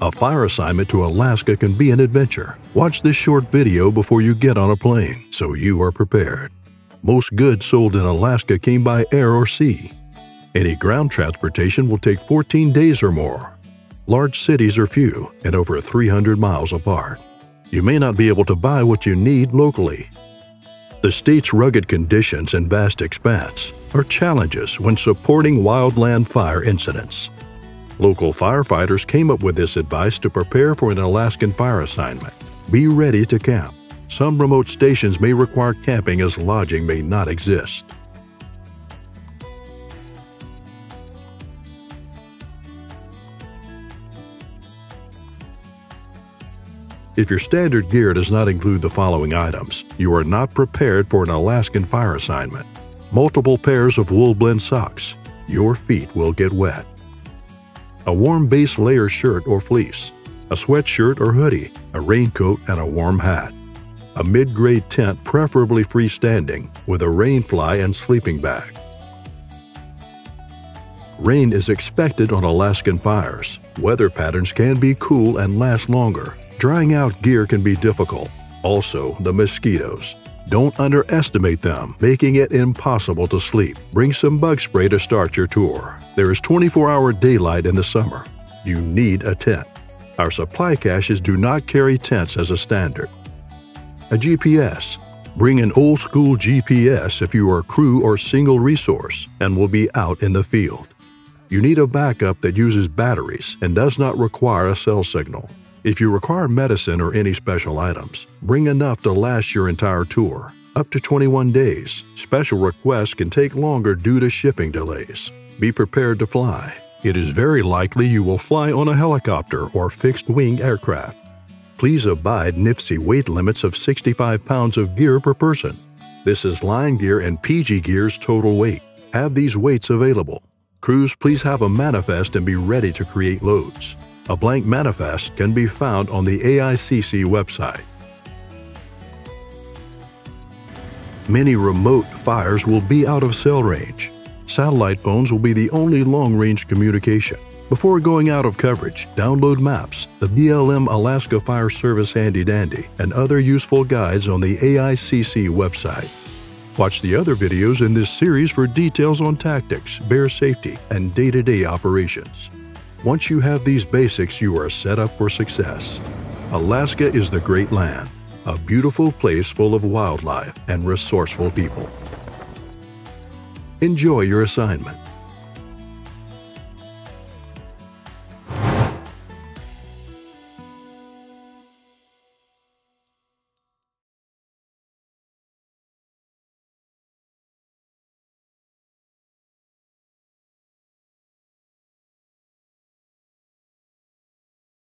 A fire assignment to Alaska can be an adventure. Watch this short video before you get on a plane so you are prepared. Most goods sold in Alaska came by air or sea. Any ground transportation will take 14 days or more. Large cities are few and over 300 miles apart. You may not be able to buy what you need locally. The state's rugged conditions and vast expanse are challenges when supporting wildland fire incidents. Local firefighters came up with this advice to prepare for an Alaskan fire assignment. Be ready to camp. Some remote stations may require camping as lodging may not exist. If your standard gear does not include the following items, you are not prepared for an Alaskan fire assignment. Multiple pairs of wool blend socks. Your feet will get wet a warm base layer shirt or fleece, a sweatshirt or hoodie, a raincoat, and a warm hat. A mid-grade tent, preferably freestanding, with a rain fly and sleeping bag. Rain is expected on Alaskan fires. Weather patterns can be cool and last longer. Drying out gear can be difficult. Also, the mosquitoes. Don't underestimate them, making it impossible to sleep. Bring some bug spray to start your tour. There is 24 hour daylight in the summer. You need a tent. Our supply caches do not carry tents as a standard. A GPS. Bring an old school GPS if you are crew or single resource and will be out in the field. You need a backup that uses batteries and does not require a cell signal. If you require medicine or any special items, bring enough to last your entire tour, up to 21 days. Special requests can take longer due to shipping delays. Be prepared to fly. It is very likely you will fly on a helicopter or fixed-wing aircraft. Please abide NFFC weight limits of 65 pounds of gear per person. This is line gear and PG gear's total weight. Have these weights available. Crews, please have a manifest and be ready to create loads. A blank manifest can be found on the AICC website. Many remote fires will be out of cell range. Satellite phones will be the only long-range communication. Before going out of coverage, download maps, the BLM Alaska Fire Service Handy Dandy, and other useful guides on the AICC website. Watch the other videos in this series for details on tactics, bear safety, and day-to-day -day operations. Once you have these basics, you are set up for success. Alaska is the great land, a beautiful place full of wildlife and resourceful people. Enjoy your assignment.